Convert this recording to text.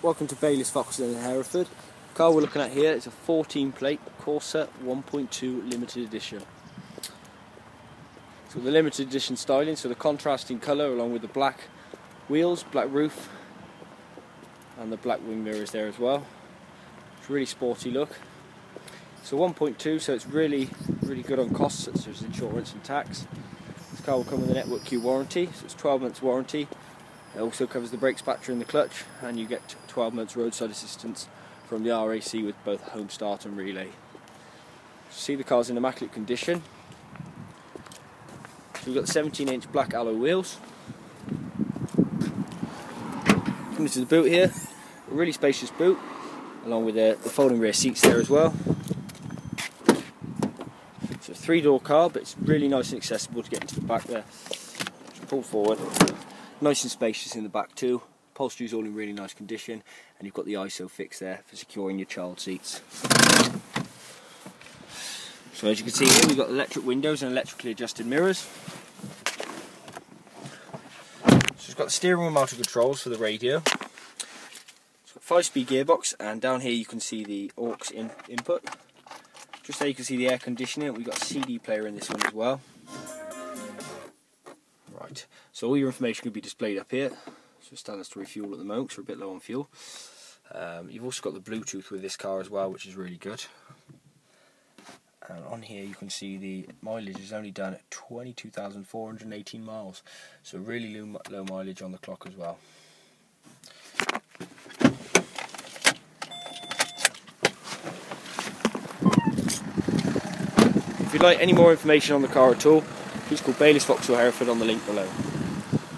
welcome to Baylis Vauxhall in Hereford. The car we're looking at here is a 14 plate Corsa 1.2 limited edition. So the limited edition styling, so the contrasting colour along with the black wheels, black roof and the black wing mirrors there as well. It's a really sporty look. So 1.2 so it's really really good on costs such as insurance and tax. This car will come with a Network Q warranty, so it's 12 months warranty it also covers the brakes, battery and the clutch and you get 12 months roadside assistance from the RAC with both home start and relay. See the car's in immaculate condition. So we've got the 17 inch black alloy wheels. Coming to the boot here, a really spacious boot along with the, the folding rear seats there as well. It's a three door car but it's really nice and accessible to get into the back there. Pull forward Nice and spacious in the back too. Upholstery is all in really nice condition and you've got the ISO ISOFIX there for securing your child seats. So as you can see here we've got electric windows and electrically adjusted mirrors. So it's got the steering wheel mounted controls for the radio. It's got 5 speed gearbox and down here you can see the aux in input. Just there you can see the air conditioning. We've got a CD player in this one as well. So all your information can be displayed up here. So stand us to refuel at the moment, so we're a bit low on fuel. Um, you've also got the Bluetooth with this car as well, which is really good. And on here you can see the mileage is only done at 22,418 miles. So really low, low mileage on the clock as well. If you'd like any more information on the car at all, please call Baylis Vauxhall Hereford on the link below.